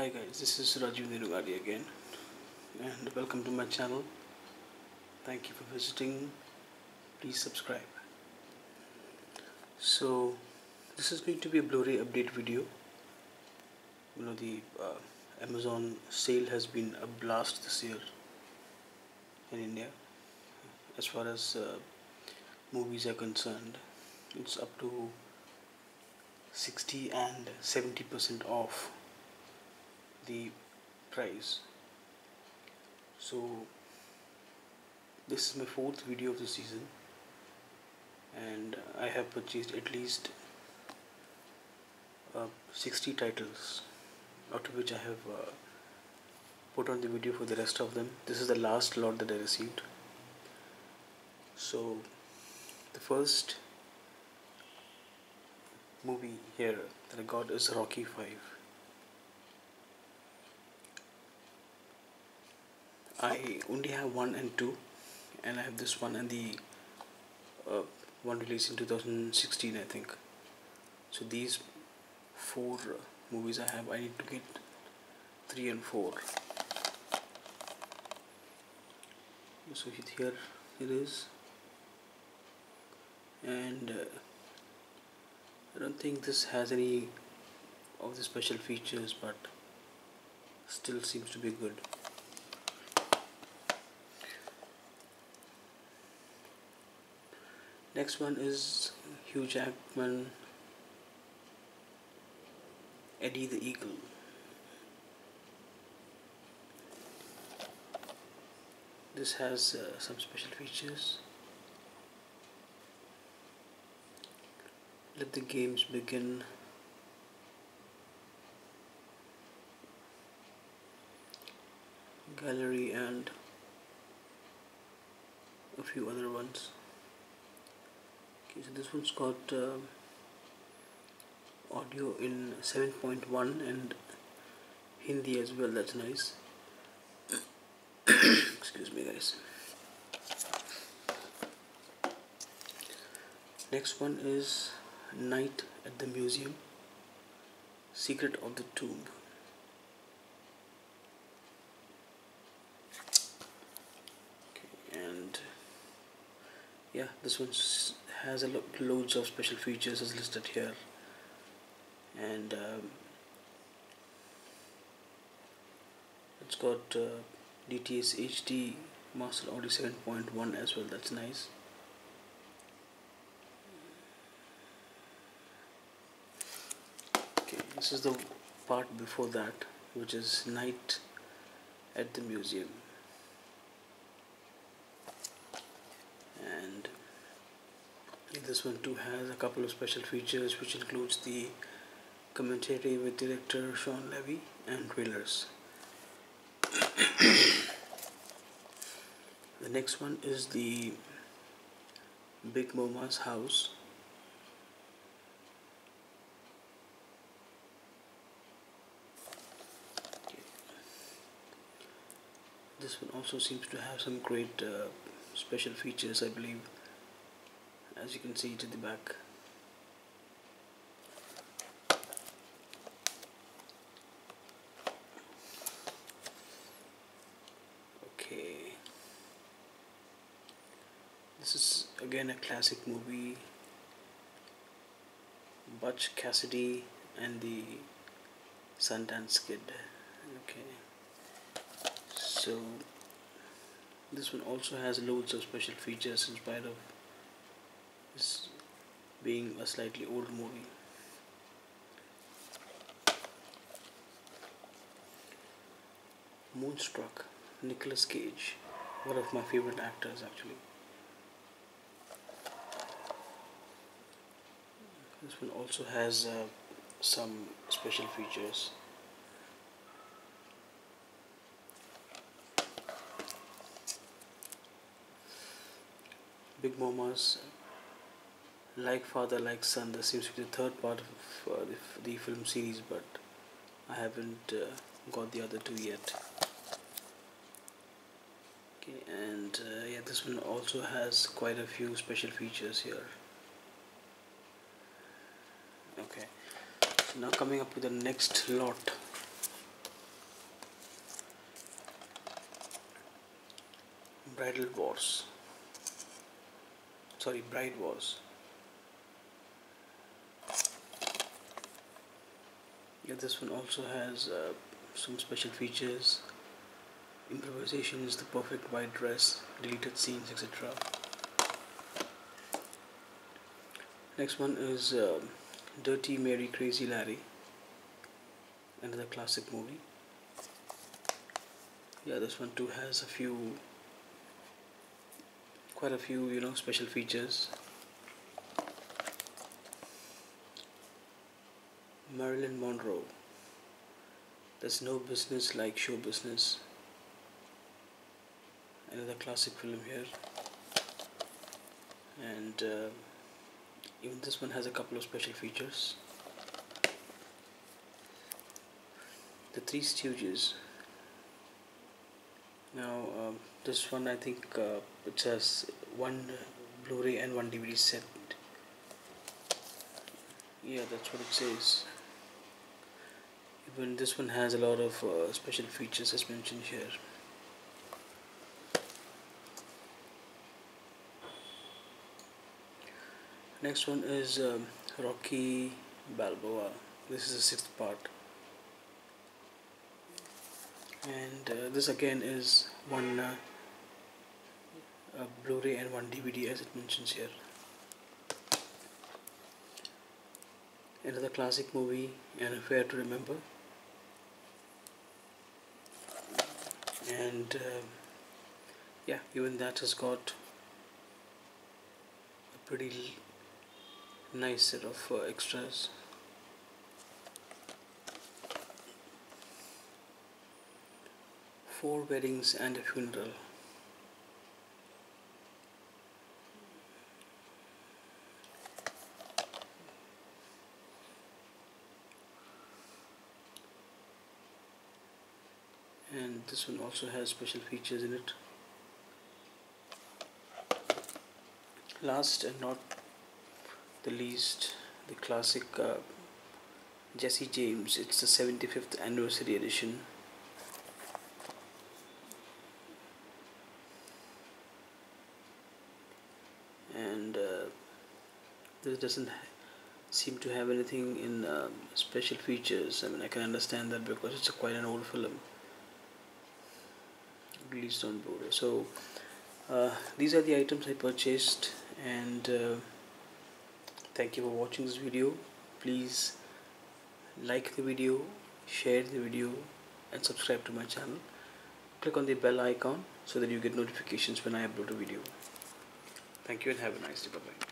Hi guys, this is Rajiv Nirugadi again and welcome to my channel. Thank you for visiting. Please subscribe. So this is going to be a Blu-ray update video. You know the uh, Amazon sale has been a blast this year in India as far as uh, movies are concerned. It's up to 60 and 70% off the price. So this is my fourth video of the season. And I have purchased at least uh, 60 titles out of which I have uh, put on the video for the rest of them. This is the last lot that I received. So the first movie here that I got is Rocky 5 I only have one and two, and I have this one and the uh, one released in 2016, I think. So these four movies I have, I need to get three and four. So here it is, and uh, I don't think this has any of the special features, but still seems to be good. Next one is Hugh Jackman, Eddie the Eagle. This has uh, some special features. Let the games begin. Gallery and a few other ones so this one's got uh, audio in 7.1 and Hindi as well that's nice. Excuse me guys. Next one is night at the museum secret of the tomb. Okay, and yeah this one's has a lo loads of special features as listed here. And um, it's got uh, DTS HD Master Audio 7.1 as well. That's nice. Okay this is the part before that which is night at the museum this one too has a couple of special features which includes the commentary with director Shawn Levy and trailers. the next one is the Big Momma's house. This one also seems to have some great uh, special features I believe as you can see to the back. Okay. This is again a classic movie. Butch Cassidy and the Sundance Kid. Okay. So this one also has loads of special features in spite of this being a slightly old movie. Moonstruck, Nicolas Cage, one of my favorite actors actually. This one also has uh, some special features. Big Mommas like Father, Like Son, This seems to be the third part of uh, the, the, film series, but I haven't uh, got the other two yet. Okay, and uh, yeah, this one also has quite a few special features here. Okay, so now coming up with the next lot. Bridal Wars. Sorry, Bride Wars. Yeah this one also has uh, some special features. Improvisation is the perfect white dress deleted scenes etc next one is uh, Dirty Mary Crazy Larry. Another classic movie. Yeah this one too has a few quite a few you know special features Marilyn Monroe. There's no business like show business. Another classic film here. And uh, even this one has a couple of special features. The Three Stooges. Now um, this one I think uh, it has one Blu-ray and one DVD set. Yeah that's what it says even this one has a lot of uh, special features as mentioned here. Next one is um, Rocky Balboa. This is the sixth part. And uh, this again is one uh, Blu-ray and one DVD as it mentions here. Another classic movie and affair to remember and uh, yeah even that has got a pretty nice set of uh, extras four weddings and a funeral. And this one also has special features in it. Last and not the least, the classic uh, Jesse James. It's the 75th anniversary edition. and uh, this doesn't seem to have anything in um, special features I mean I can understand that because it's quite an old film released on Blu-ray so uh, these are the items I purchased and uh, thank you for watching this video please like the video share the video and subscribe to my channel click on the bell icon so that you get notifications when I upload a video Thank you and have a nice day. Bye bye.